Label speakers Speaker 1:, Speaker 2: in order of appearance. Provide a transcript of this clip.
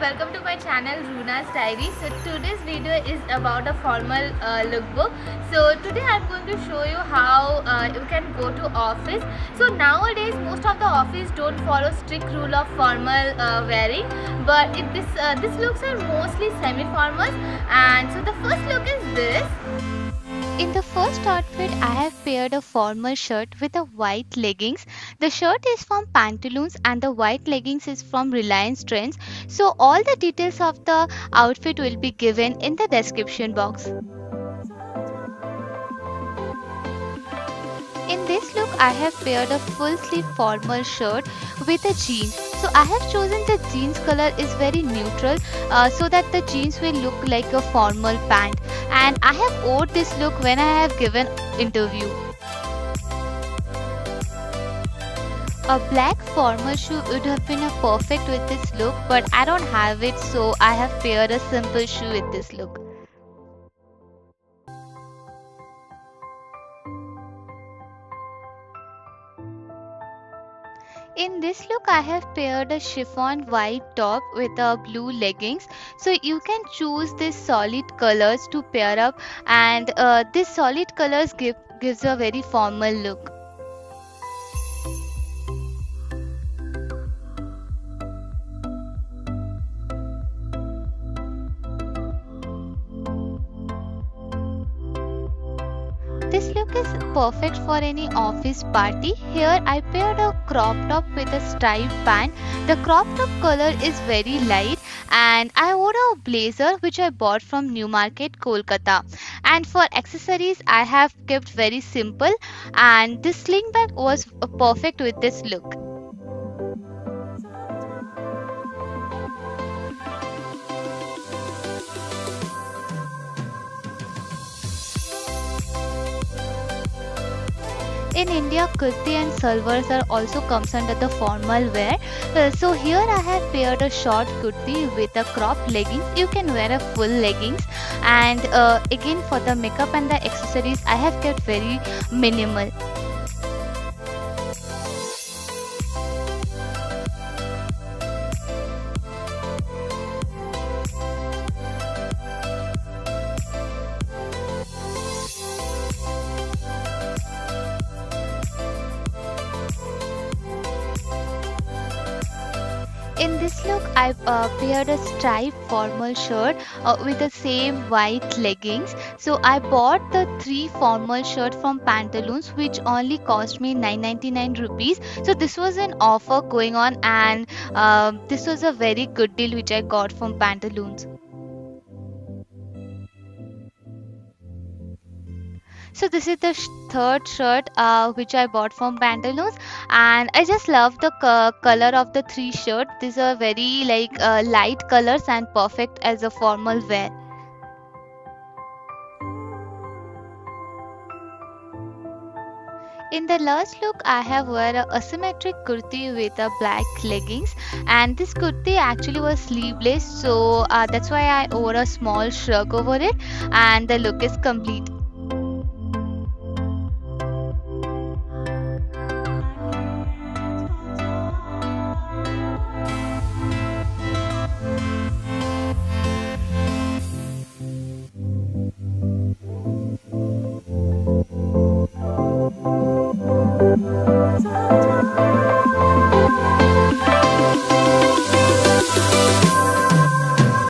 Speaker 1: welcome to my channel Runa's Diary. So today's video is about a formal uh, lookbook. So today I'm going to show you how uh, you can go to office. So nowadays most of the office don't follow strict rule of formal uh, wearing, but it, this uh, this looks are mostly semi-formals. And so the first look is this.
Speaker 2: In the first outfit, I have paired a formal shirt with a white leggings. The shirt is from Pantaloons and the white leggings is from Reliance Trends. So all the details of the outfit will be given in the description box. In this look, I have paired a full sleeve formal shirt with a jeans. So I have chosen the jeans color is very neutral uh, so that the jeans will look like a formal pant and I have wore this look when I have given interview. A black formal shoe would have been a perfect with this look but I don't have it so I have paired a simple shoe with this look. In this look, I have paired a chiffon white top with a blue leggings. So you can choose this solid colors to pair up and uh, this solid colors give, gives a very formal look. This look is perfect for any office party. Here I paired a crop top with a striped pant. The crop top color is very light and I wore a blazer which I bought from Newmarket, Kolkata. And for accessories I have kept very simple and this sling bag was perfect with this look. In India, kurti and salwars are also comes under the formal wear. Uh, so here I have paired a short kurti with a crop leggings. You can wear a full leggings. And uh, again for the makeup and the accessories, I have kept very minimal. In this look, I uh, paired a striped formal shirt uh, with the same white leggings. So I bought the three formal shirt from Pantaloons which only cost me 9.99 rupees. So this was an offer going on and uh, this was a very good deal which I got from Pantaloons. So this is the sh third shirt uh, which I bought from Pantaloons. And I just love the co color of the three shirts. These are very like uh, light colors and perfect as a formal wear. In the last look, I have wear a asymmetric kurti with a black leggings. And this kurti actually was sleeveless so uh, that's why I wore a small shrug over it. And the look is complete. time.